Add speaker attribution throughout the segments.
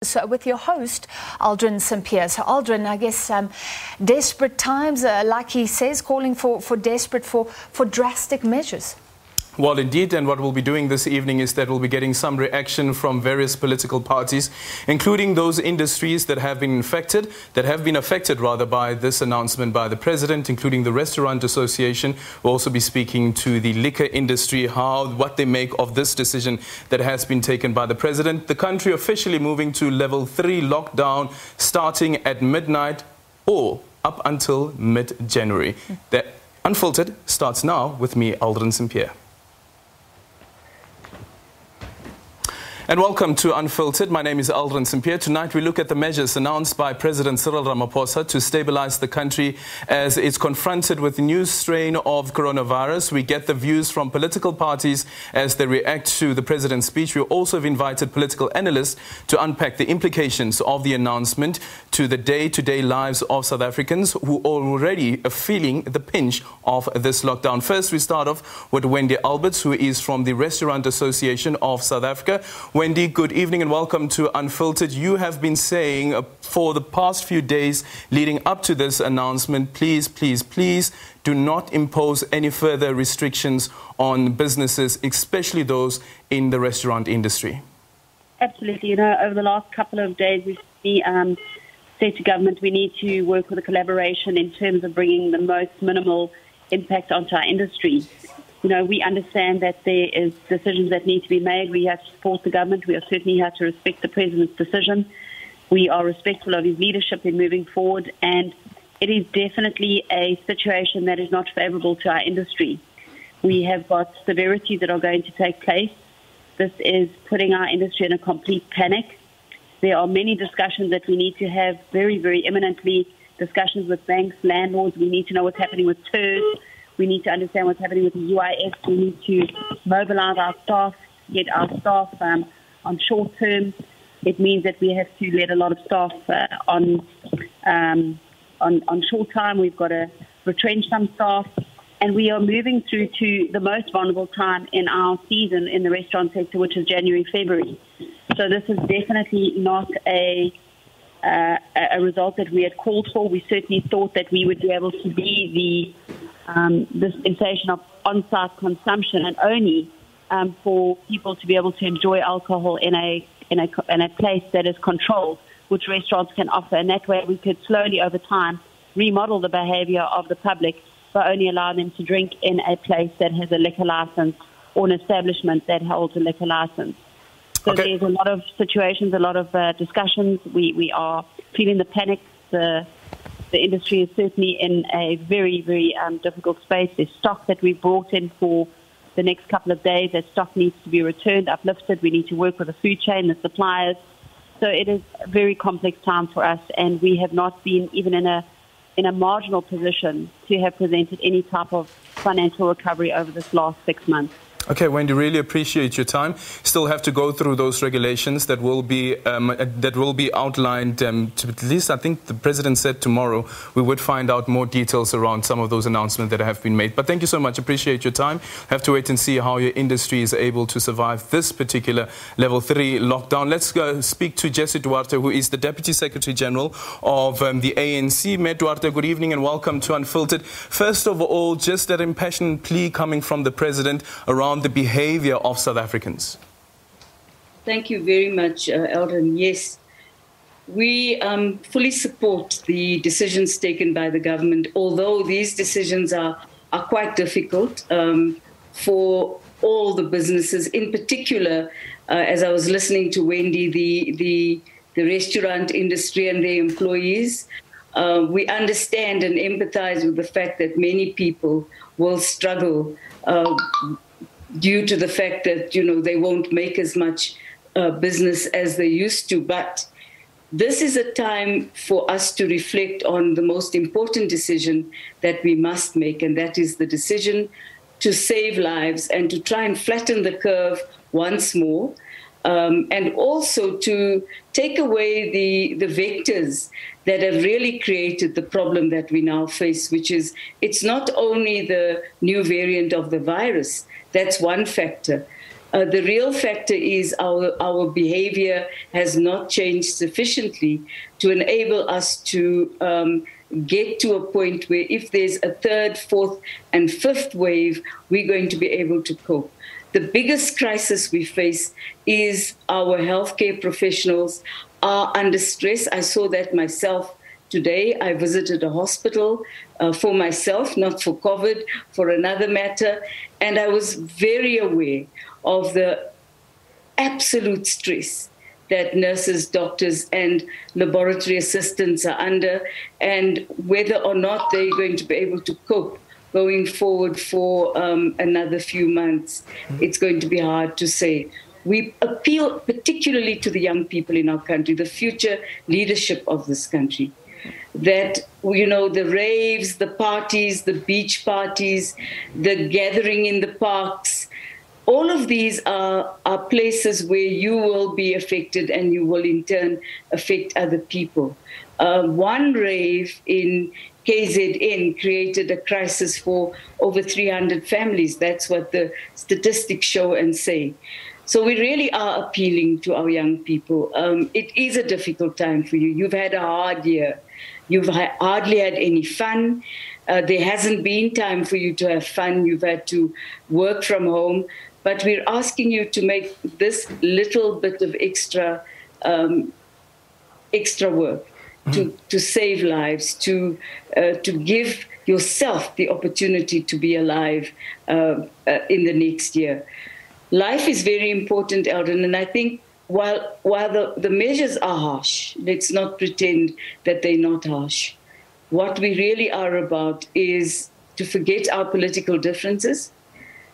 Speaker 1: So with your host, Aldrin St-Pierre. So Aldrin, I guess um, desperate times, uh, like he says, calling for, for desperate, for, for drastic measures.
Speaker 2: Well, indeed, and what we'll be doing this evening is that we'll be getting some reaction from various political parties, including those industries that have been infected, that have been affected rather by this announcement by the president, including the Restaurant Association. We'll also be speaking to the liquor industry, how what they make of this decision that has been taken by the president. The country officially moving to level three lockdown starting at midnight or up until mid-January. The Unfiltered starts now with me, Aldrin St-Pierre. And welcome to Unfiltered. My name is Aldrin St-Pierre. Tonight we look at the measures announced by President Cyril Ramaphosa to stabilize the country as it's confronted with a new strain of coronavirus. We get the views from political parties as they react to the president's speech. We also have invited political analysts to unpack the implications of the announcement to the day-to-day -day lives of South Africans who are already are feeling the pinch of this lockdown. First, we start off with Wendy Alberts, who is from the Restaurant Association of South Africa. Wendy, good evening and welcome to Unfiltered. You have been saying uh, for the past few days leading up to this announcement, please, please, please do not impose any further restrictions on businesses, especially those in the restaurant industry.
Speaker 3: Absolutely. You know, over the last couple of days, we've um, said to government we need to work with a collaboration in terms of bringing the most minimal impact onto our industry you know, we understand that there is decisions that need to be made. We have to support the government. We are certainly have to respect the president's decision. We are respectful of his leadership in moving forward, and it is definitely a situation that is not favourable to our industry. We have got severities that are going to take place. This is putting our industry in a complete panic. There are many discussions that we need to have very, very imminently. Discussions with banks, landlords. We need to know what's happening with TERS we need to understand what's happening with the UIF. We need to mobilize our staff, get our staff um, on short term. It means that we have to let a lot of staff uh, on, um, on on short time. We've got to retrench some staff, and we are moving through to the most vulnerable time in our season in the restaurant sector, which is January, February. So this is definitely not a uh, a result that we had called for. We certainly thought that we would be able to be the um, this sensation of on-site consumption and only um, for people to be able to enjoy alcohol in a, in a in a place that is controlled, which restaurants can offer. And that way, we could slowly, over time, remodel the behaviour of the public by only allowing them to drink in a place that has a liquor license or an establishment that holds a liquor license. So okay. there's a lot of situations, a lot of uh, discussions. We we are feeling the panic, the the industry is certainly in a very, very um, difficult space. There's stock that we brought in for the next couple of days. That stock needs to be returned, uplifted. We need to work with the food chain, the suppliers. So it is a very complex time for us, and we have not been even in a in a marginal position to have presented any type of financial recovery over this last six months.
Speaker 2: Okay, Wendy, really appreciate your time. Still have to go through those regulations that will be um, that will be outlined. Um, to at least, I think the president said tomorrow we would find out more details around some of those announcements that have been made. But thank you so much. Appreciate your time. Have to wait and see how your industry is able to survive this particular level three lockdown. Let's go speak to Jessie Duarte, who is the Deputy Secretary General of um, the ANC. Matt Duarte, good evening and welcome to Unfiltered. First of all, just that impassioned plea coming from the president around the behavior of South Africans?
Speaker 4: Thank you very much, uh, Eldon. Yes, we um, fully support the decisions taken by the government, although these decisions are, are quite difficult um, for all the businesses. In particular, uh, as I was listening to Wendy, the, the, the restaurant industry and their employees, uh, we understand and empathize with the fact that many people will struggle uh, due to the fact that you know they won't make as much uh, business as they used to. But this is a time for us to reflect on the most important decision that we must make and that is the decision to save lives and to try and flatten the curve once more um, and also to take away the, the vectors that have really created the problem that we now face, which is it's not only the new variant of the virus, that's one factor. Uh, the real factor is our, our behavior has not changed sufficiently to enable us to um, get to a point where if there's a third, fourth, and fifth wave, we're going to be able to cope. The biggest crisis we face is our healthcare professionals are under stress. I saw that myself today. I visited a hospital uh, for myself, not for COVID, for another matter, and I was very aware of the absolute stress that nurses, doctors, and laboratory assistants are under, and whether or not they're going to be able to cope going forward for um, another few months. It's going to be hard to say. We appeal particularly to the young people in our country, the future leadership of this country. That, you know, the raves, the parties, the beach parties, the gathering in the parks, all of these are, are places where you will be affected and you will in turn affect other people. Uh, one rave in KZN created a crisis for over 300 families. That's what the statistics show and say. So we really are appealing to our young people. Um, it is a difficult time for you. You've had a hard year. You've hardly had any fun. Uh, there hasn't been time for you to have fun. You've had to work from home. But we're asking you to make this little bit of extra um, extra work. To, to save lives, to uh, to give yourself the opportunity to be alive uh, uh, in the next year. Life is very important, Eldon, and I think while while the, the measures are harsh, let's not pretend that they're not harsh. What we really are about is to forget our political differences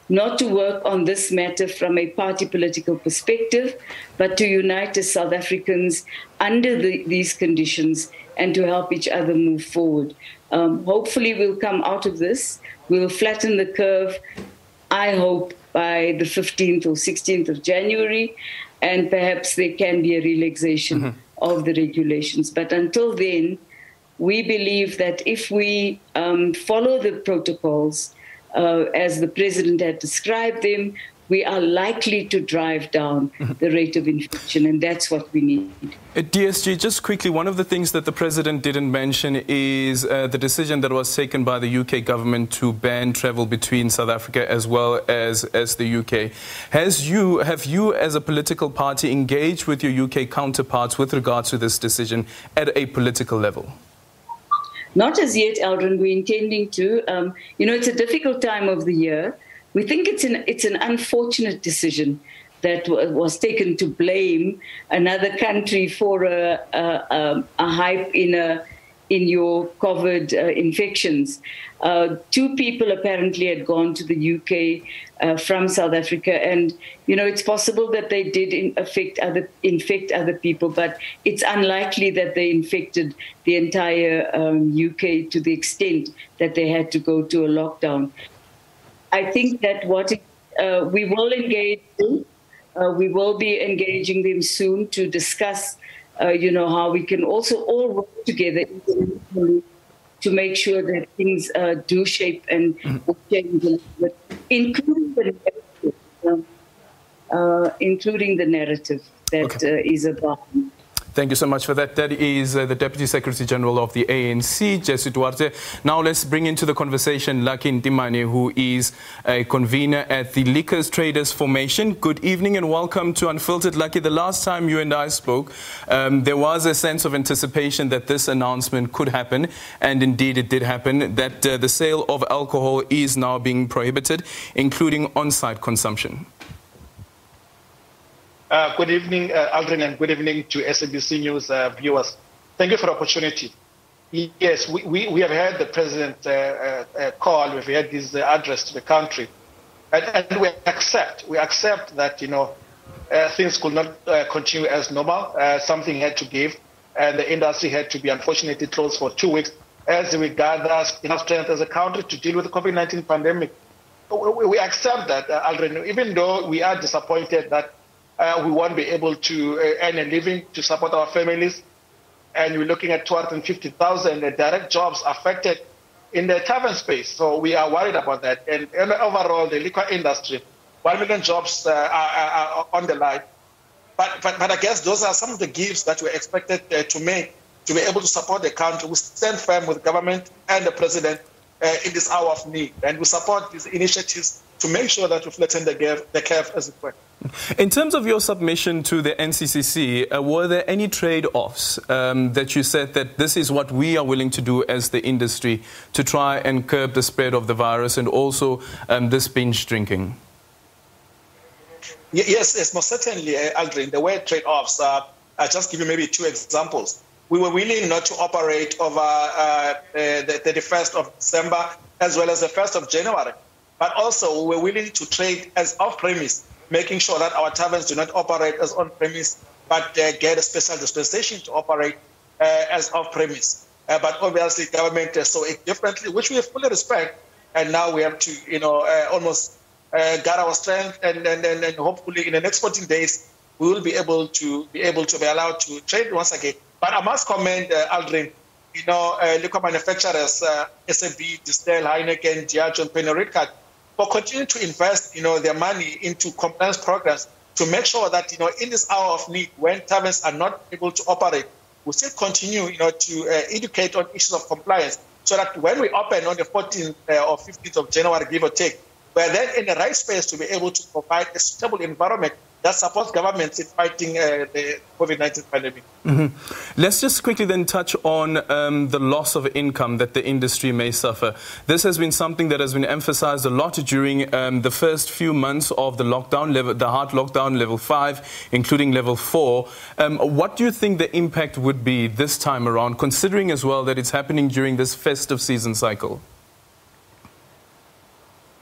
Speaker 4: not to work on this matter from a party political perspective, but to unite as South Africans under the, these conditions and to help each other move forward. Um, hopefully, we'll come out of this. We'll flatten the curve, I hope, by the 15th or 16th of January, and perhaps there can be a relaxation mm-hmm. of the regulations. But until then, we believe that if we um, follow the protocols, uh, as the president had described them, we are likely to drive down the rate of infection, and that's what we need.
Speaker 2: Uh, DSG, just quickly, one of the things that the president didn't mention is uh, the decision that was taken by the UK government to ban travel between South Africa as well as, as the UK. Has you, have you, as a political party, engaged with your UK counterparts with regards to this decision at a political level?
Speaker 4: Not as yet, Eldrin. We're intending to. Um, you know, it's a difficult time of the year. We think it's an it's an unfortunate decision that was taken to blame another country for a, a, a hype in a in your COVID uh, infections. Uh, two people apparently had gone to the UK uh, from South Africa, and you know it's possible that they did in affect other infect other people, but it's unlikely that they infected the entire um, UK to the extent that they had to go to a lockdown. I think that what uh, we will engage. Uh, we will be engaging them soon to discuss uh, you know, how we can also all work together to make sure that things uh, do shape and mm-hmm. change, including the narrative, uh, including the narrative that okay. Uh, is about
Speaker 2: Thank you so much for that. That is uh, the Deputy Secretary General of the ANC, Jessie Duarte. Now let's bring into the conversation Lucky Ntimane, who is a convener at the Liquors Traders Formation. Good evening and welcome to Unfiltered. Lucky, the last time you and I spoke, um, there was a sense of anticipation that this announcement could happen, and indeed it did happen, that uh, the sale of alcohol is now being prohibited, including on-site consumption.
Speaker 5: Uh, good evening, uh, Aldrin, and good evening to SABC News uh, viewers. Thank you for the opportunity. Yes, we, we, we have heard the president uh, uh, call, we've heard his address to the country, and, and, we accept, we accept that, you know, things could not continue as normal. something had to give, and the industry had to be unfortunately closed for two weeks as we gather enough strength as a country to deal with the COVID-19 pandemic. We, we accept that, Aldrin, even though we are disappointed that uh, we won't be able to uh, earn a living to support our families. And we're looking at 250,000 direct jobs affected in the tavern space. So we are worried about that. And, and overall, the liquor industry 1 million jobs uh, are, are, on the line. But, but, but I guess those are some of the gifts that we're expected uh, to make to be able to support the country. We stand firm with government and the president uh, in this hour of need. And we support these initiatives to make sure that we flatten the, curve, the curve as it were.
Speaker 2: In terms of your submission to the NCCC, uh, were there any trade-offs um, that you said that this is what we are willing to do as the industry to try and curb the spread of the virus and also um, this binge drinking?
Speaker 5: Yes, yes, most certainly, uh, Aldrin. The word trade-offs, uh, I'll just give you maybe two examples. We were willing not to operate over uh, uh the 31st of December as well as the 1st of January, but also we were willing to trade as off-premise, making sure that our taverns do not operate as on-premise, but uh, get a special dispensation to operate uh, as off-premise. but obviously, government saw it differently, which we fully respect, and now we have to, you know, almost uh, got our strength, and, and, and, and, hopefully in the next 14 days, we will be able to be able to be allowed to trade once again. But I must commend uh, Aldrin, you know, uh, liquor manufacturers, uh, SAB, Distell, Heineken, Diageo, and Pernod Ricard, for continuing to invest, you know, their money into compliance programs to make sure that, you know, in this hour of need, when taverns are not able to operate, we still continue, you know, to uh, educate on issues of compliance so that when we open on the 14th uh, or 15th of January, give or take, we're then in the right space to be able to provide a suitable environment that supports governments in fighting uh, the COVID 19 pandemic.
Speaker 2: Mm-hmm. Let's just quickly then touch on um, the loss of income that the industry may suffer. This has been something that has been emphasized a lot during um, the first few months of the lockdown, level, the hard lockdown, level five, including level four. Um, what do you think the impact would be this time around, considering as well that it's happening during this festive season cycle?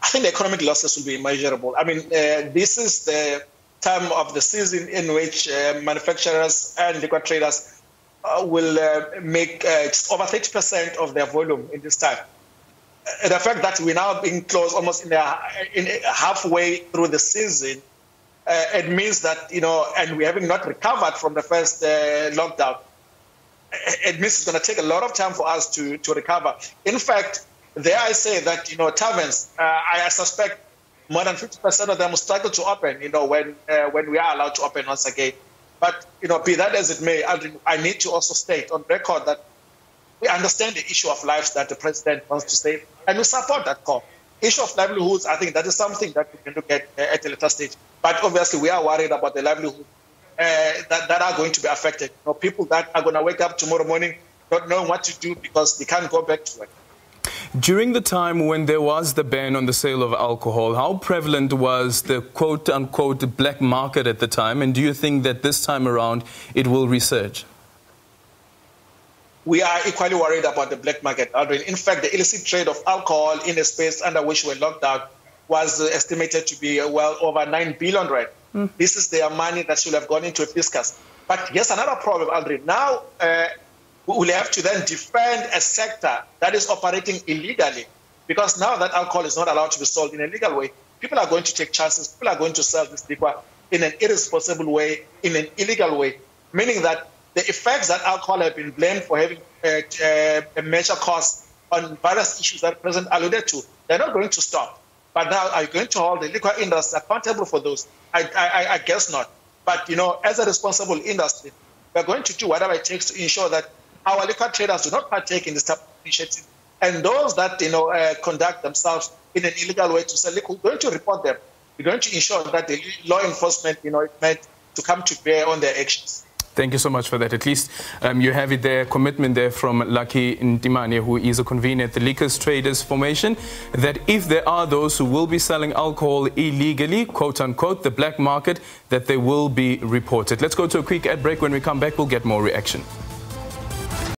Speaker 5: I think the economic losses will be immeasurable. I mean, uh, this is the time of the season in which uh, manufacturers and liquor traders uh, will uh, make uh, over 30% of their volume in this time. Uh, the fact that we're now being close almost in, in halfway through the season, it means that, you know, and we haven't not recovered from the first lockdown, it means it's going to take a lot of time for us to, to recover. In fact, there I say that, you know, taverns, uh, I, suspect more than 50% of them struggle to open, you know, when, uh, when we are allowed to open once again. But, you know, be that as it may, I need to also state on record that we understand the issue of lives that the president wants to save, and we support that call. Issue of livelihoods, I think that is something that we can look at uh, at a later stage. But obviously, we are worried about the livelihood uh, that, that are going to be affected. You know, people that are going to wake up tomorrow morning not knowing what to do because they can't go back to work.
Speaker 2: During the time when there was the ban on the sale of alcohol, how prevalent was the quote unquote black market at the time? And do you think that this time around it will resurge?
Speaker 5: We are equally worried about the black market, In fact, the illicit trade of alcohol in the space under which we're locked down was estimated to be well over 9 billion rand. Mm. This is their money that should have gone into a fiscus. But here's another problem, Aldrin. Now, uh, we will have to then defend a sector that is operating illegally. Because now that alcohol is not allowed to be sold in a legal way, people are going to take chances. People are going to sell this liquor in an irresponsible way, in an illegal way, meaning that the effects that alcohol have been blamed for having a, a, a major cost on various issues that the President alluded to, they're not going to stop. But now, are you going to hold the liquor industry accountable for those? I, I, I guess not. But, you know, as a responsible industry, we're going to do whatever it takes to ensure that our liquor traders do not partake in this type of initiative. And those that you know uh, conduct themselves in an illegal way to sell liquor, we're going to report them. We're going to ensure that the law enforcement, you know, is meant to come to bear on their actions.
Speaker 2: Thank you so much for that. At least um, you have it there, commitment there from Lucky Ntimane, who is a convener at the Liquors Traders Formation, that if there are those who will be selling alcohol illegally, quote unquote, the black market, that they will be reported. Let's go to a quick ad break. When we come back, we'll get more reaction.